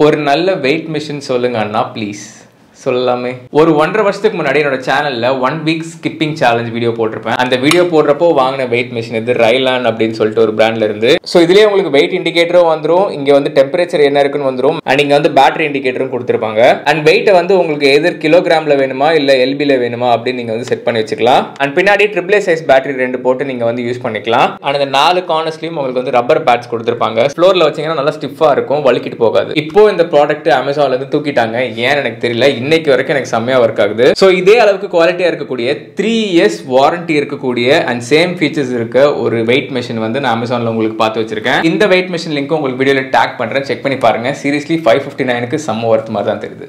ஒரு நல்ல weight machine சொல்லுங்க அண்ணா ப்ளீஸ் சொல்லலாமே ஒரு ஒன்றரை வருஷத்துக்கு முன்னாடி என்னோட சேனல்ல one week skipping challenge video போட்டிருப்பேன். அந்த வீடியோ போடுறப்போ வாங்கின வெயிட் மிஷின் இது ரைலான் அப்படின்னு சொல்லிட்டு ஒரு பிராண்ட்ல இருந்து. ஸோ இதுலயே உங்களுக்கு வெயிட் இண்டிகேட்டரும் வந்துடும் இங்க வந்து டெம்பரேச்சர் என்ன இருக்குன்னு வந்துடும் அண்ட் இங்க வந்து பேட்டரி இண்டிகேட்டரும் கொடுத்துருப்பாங்க. அண்ட் வெயிட்டை வந்து உங்களுக்கு எதிர் கிலோகிராம்ல வேணுமா? இல்ல எல்பில வேணுமா? அப்படின்னு நீங்க வந்து செட் பண்ணி வச்சுக்கலாம். அண்ட் பின்னாடி ட்ரிபிள் சைஸ் பேட்டரி ரெண்டு போட்டு நீங்க வந்து யூஸ் பண்ணிக்கலாம். அண்ட் அந்த நாலு கார்னர்ஸ்லயும் உங்களுக்கு வந்து ரப்பர் பேட்ஸ் கொடுத்துருப்பாங்க. ஃப்ளோர்ல வச்சீங்கன்னா நல்லா ஸ்டிஃபா இருக்கும். வலிக்கிட்டு போகாது. இப்போ இந்த ப்ராடக்ட் அமேசான்ல இருந்து தூக்கிட்டாங்க. ஏன் எனக்கு தெரியல. இன்னைக்கு வரைக்கும் எனக்கு செம்மையா ஒர்க் ஆகுது. ஸோ இதே அளவுக்கு குவாலிட்டியா இருக்கக்கூடிய த்ரீ இயர்ஸ் வாரண்டி இருக்கக்கூடிய அண்ட் சேம் ஃபீச்சர்ஸ் இருக்க ஒரு வெயிட் மிஷின் வந்து நான் அமேசான்ல உங்களுக்கு பார்த்து வச்சிருக்கேன். இந்த வெயிட் மிஷின் லிங்க் உங்களுக்கு வீடியோல டேக் பண்றேன். செக் பண்ணி பாருங்க. சீரியஸ்லி ஃபைவ் ஃபிஃப்டி நைனுக்கு செம்ம ஒர்த் மாதிரி தான் தெரியுது.